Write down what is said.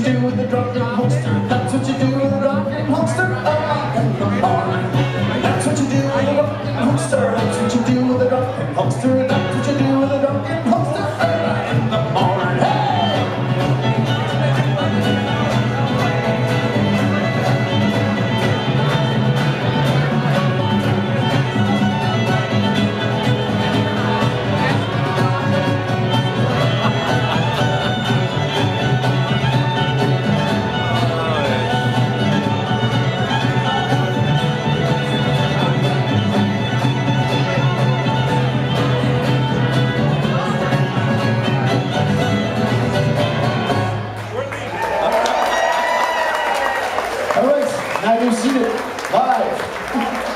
you do with the drunken Hulkster. That's what you do with the drunken Hulkster. That's what you do with the drunken Hulkster. That's what you do with the drunken Hulkster. All right, now you see it live.